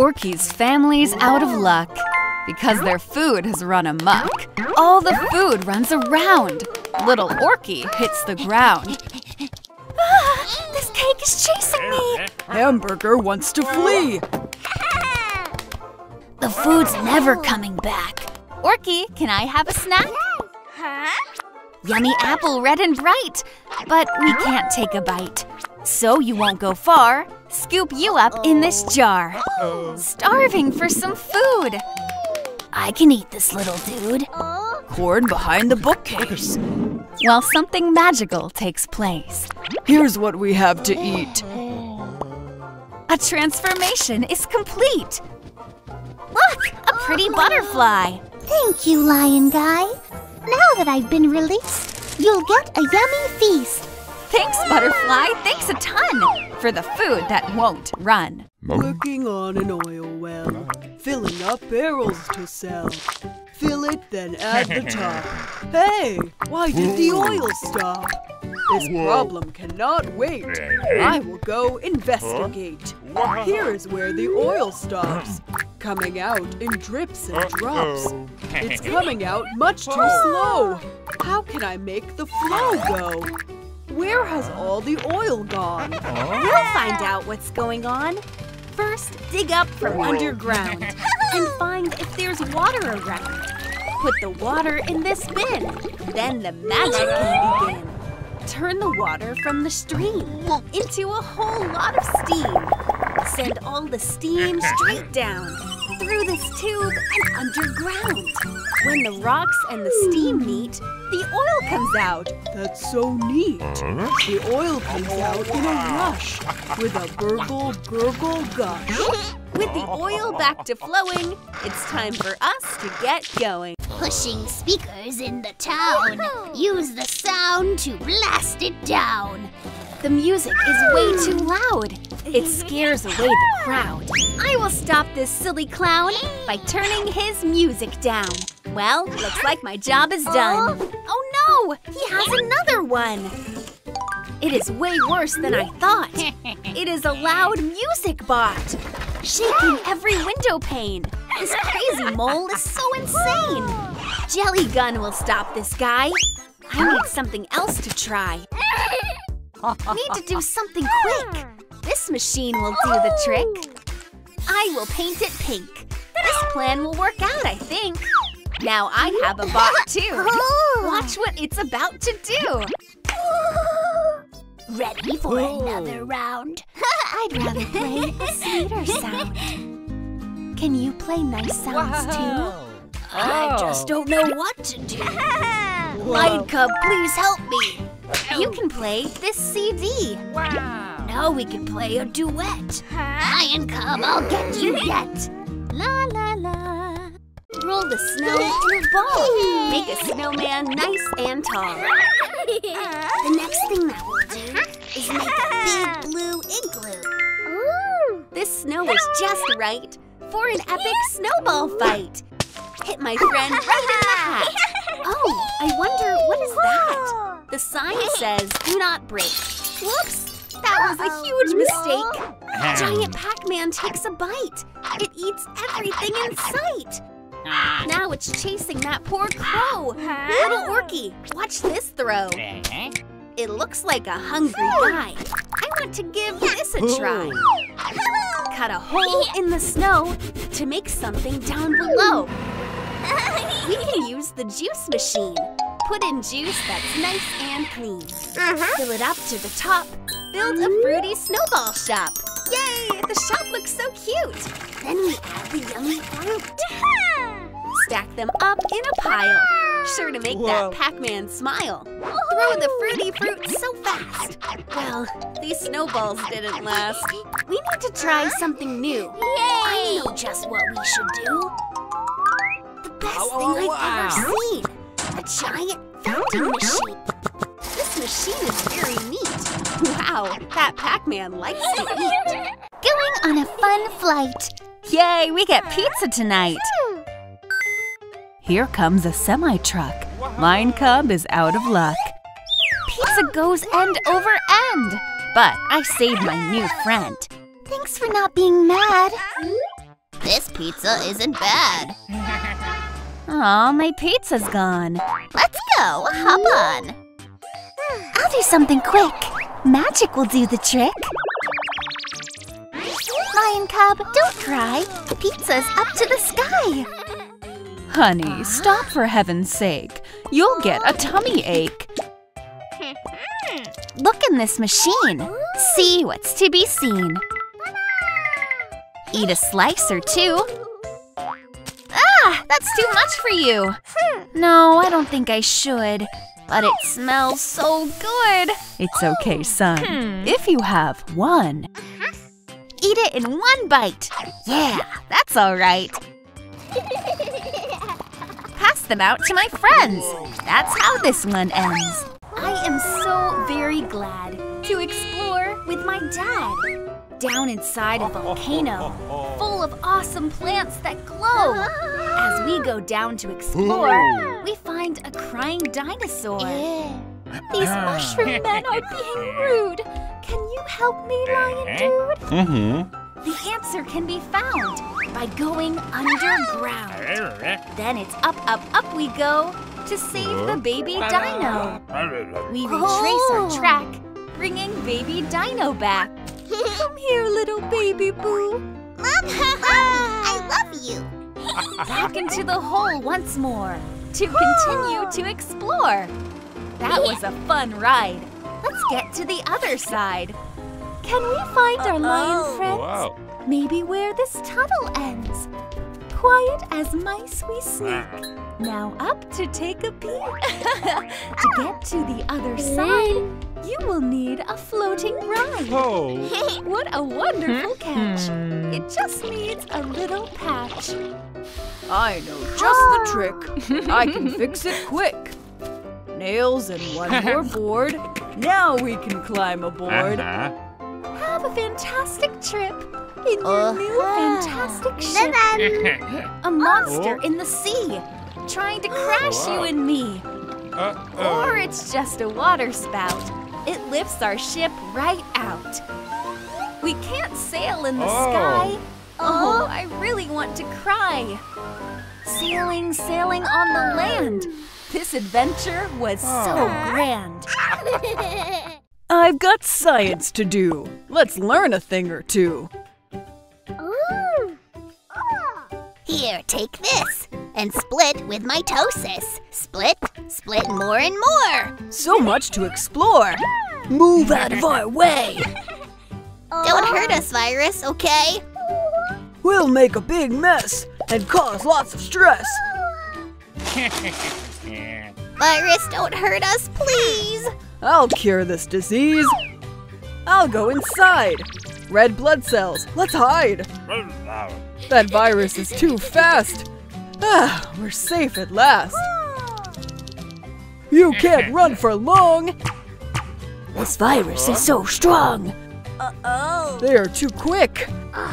Orcy's family's out of luck because their food has run amok. All the food runs around. Little Orcy hits the ground. Ah, this cake is chasing me. Hamburger wants to flee. The food's never coming back. Orcy, can I have a snack? Huh? Yummy apple, red and bright. But we can't take a bite. So you won't go far. Scoop you up in this jar. Starving for some food. I can eat this little dude. Corn behind the bookcase. While something magical takes place. Here's what we have to eat. A transformation is complete. Look, a pretty butterfly. Thank you, Lion Guy. Now that I've been released, you'll get a yummy feast. Thanks, Butterfly. Thanks a ton for the food that won't run. Working on an oil well, filling up barrels to sell. Fill it, then add the top. Hey, why did the oil stop? This problem cannot wait. I will go investigate. Here's where the oil stops. Coming out in drips and drops. It's coming out much too slow. How can I make the flow go? Where has all the oil gone? We'll oh. find out what's going on. First, dig up from underground and find if there's water around. Put the water in this bin. Then the magic can begin. Turn the water from the stream into a whole lot of steam. Send all the steam straight down through this tube and underground. When the rocks and the steam meet, the oil comes out. That's so neat. The oil comes out in a rush with a burgle, gurgle, gush. With the oil back to flowing, it's time for us to get going. Pushing speakers in the town. Use the sound to blast it down. The music is way too loud. It scares away the crowd. I will stop this silly clown by turning his music down. Well, looks like my job is done. Oh, oh no! He has another one! It is way worse than I thought. It is a loud music bot, shaking every window pane. This crazy mole is so insane. Jelly Gun will stop this guy. I need something else to try. Need to do something quick. This machine will do the trick. I will paint it pink. This plan will work out, I think. Now I have a bot too. Oh. Watch what it's about to do. Ready for another round? I'd rather play a sweeter sound. Can you play nice sounds too? I oh. just don't know what to do. Lion Cub, please help me. You can play this CD. Now we can play a duet. Lion Cub, I'll get you yet. La la la. Roll the snow in a ball. Make a snowman nice and tall. The next thing that we'll do is make a big blue igloo. Ooh. This snow is just right for an epic snowball fight. Hit my friend right in the hat. Oh, I wonder what is that? The sign says do not break. Whoops, that was a huge mistake. Giant Pac-Man takes a bite. It eats everything in sight. Now it's chasing that poor crow. Little Orcy, watch this throw. Eh? It looks like a hungry hmm. guy. I want to give this a try. Cut a hole in the snow to make something down below. We can use the juice machine. Put in juice that's nice and clean. Uh-huh. Fill it up to the top. Build a fruity snowball shop. Yay! The shop looks so cute. Then we add the yummy fruit. Stack them up in a pile. Sure to make that Pac-Man smile. Throw the fruity fruit so fast. Well, these snowballs didn't last. We need to try something new. Yay! I know just what we should do. The best thing I've ever seen. A giant fountain machine. Machine is very neat. Wow, that Pac-Man likes to eat. Going on a fun flight. Yay, we get pizza tonight. Here comes a semi-truck. Lion Cub is out of luck. Pizza goes end over end. But I saved my new friend. Thanks for not being mad. This pizza isn't bad. Aw, my pizza's gone. Let's go. Hop on. I'll do something quick. Magic will do the trick. Lion Cub, don't cry. Pizza's up to the sky. Honey, stop for heaven's sake. You'll get a tummy ache. Look in this machine. See what's to be seen. Eat a slice or two. Ah, that's too much for you. No, I don't think I should. But it smells so good. It's okay, son. Hmm. If you have one. Uh-huh. Eat it in one bite. Yeah, that's all right. Pass them out to my friends. That's how this one ends. I am so very glad to explore with my dad. Down inside a volcano, full of awesome plants that glow. As we go down to explore, we find a crying dinosaur. These mushroom men are being rude. Can you help me, lion dude? Mhm. The answer can be found by going underground. Then it's up, up, up we go to save the baby dino. We retrace our track, bringing baby dino back. Come here, little baby boo. Mommy, I love you. Back into the hole once more to continue to explore. That was a fun ride. Let's get to the other side. Can we find our lion friends? Maybe where this tunnel ends. Quiet as mice we sneak. Now up to take a peek. to get to the other side, you will need a floating ride. What a wonderful hmm. catch. It just needs a little patch. I know just the trick. I can fix it quick. Nails and one more board. Now we can climb aboard. Uh-huh. Have a fantastic trip in your new uh-huh. fantastic ship. A monster oh. in the sea trying to crash you and me. Or it's just a water spout. It lifts our ship right out. We can't sail in the oh. sky. Oh, uh-huh. I really want to cry. Sailing, sailing on the land. This adventure was ah. so grand. I've got science to do. Let's learn a thing or two. Here, take this and split with mitosis. Split, split more and more. So much to explore. Move out of our way. Don't hurt us, virus, okay? We'll make a big mess and cause lots of stress. Virus, don't hurt us, please. I'll cure this disease. I'll go inside. Red blood cells, let's hide. That virus is too fast. Ah, we're safe at last. You can't run for long. This virus is so strong. Uh-oh. They are too quick,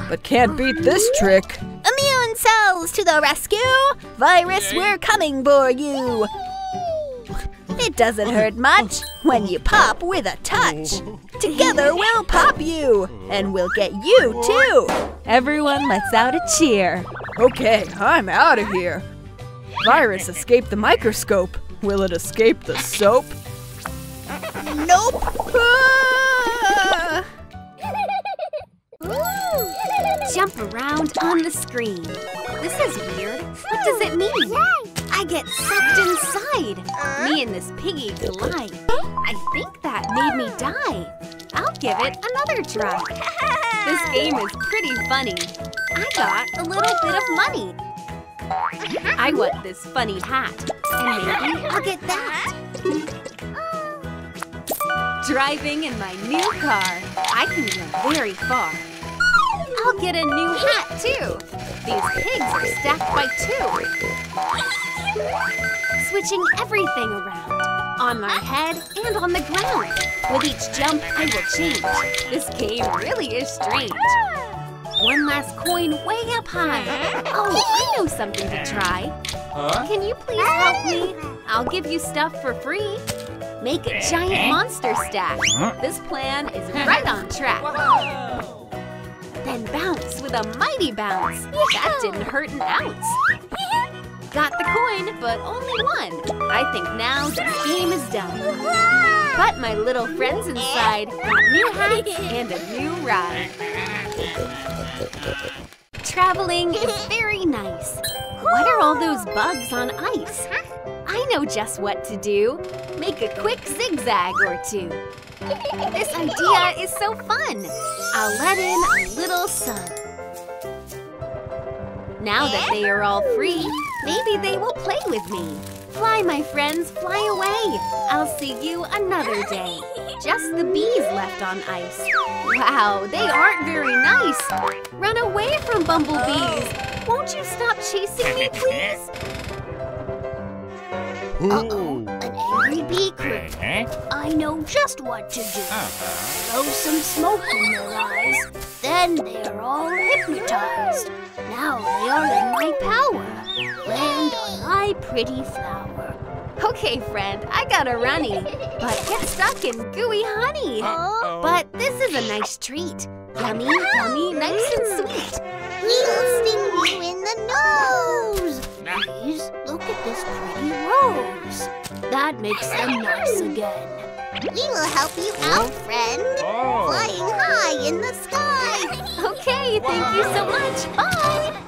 but can't beat this trick. Immune cells to the rescue! Virus, we're coming for you! It doesn't hurt much when you pop with a touch. Together we'll pop you, and we'll get you too. Everyone lets out a cheer. Okay, I'm out of here. Virus escaped the microscope. Will it escape the soap? Nope. Jump around on the screen. This is weird. What does it mean? I get sucked inside. Me and this piggy collide. I think that made me die. I'll give it another try. This game is pretty funny. I got a little bit of money. I want this funny hat. And maybe I'll get that. Driving in my new car, I can go very far. I'll get a new hat too. These pigs are stacked by two. Switching everything around. On my head and on the ground. With each jump, I will change. This game really is strange. One last coin way up high. Oh, I know something to try. Can you please help me? I'll give you stuff for free. Make a giant monster stack. This plan is right on track. Then bounce with a mighty bounce. That didn't hurt an ounce. Got the coin, but only one. I think now the game is done. But my little friends inside got new hats and a new ride. Traveling is very nice. What are all those bugs on ice? Uh-huh. Know just what to do. Make a quick zigzag or two. This idea is so fun. I'll let in a little sun. Now that they are all free, maybe they will play with me. Fly, my friends, fly away. I'll see you another day. Just the bees left on ice. Wow, they aren't very nice. Run away from bumblebees. Won't you stop chasing me, please? Uh-oh, an angry bee crew. I know just what to do. Uh-huh. Blow some smoke in their eyes. Then they are all hypnotized. Now they are in my power. Land on my pretty flower. Okay, friend, I got a runny, but get stuck in gooey honey. But this is a nice treat. Yummy, yummy, nice and sweet. We'll sting you in the nose. Please look at this pretty rose. That makes them nice again. We will help you out, friend. Oh. Flying high in the sky. Okay, thank you so much. Bye.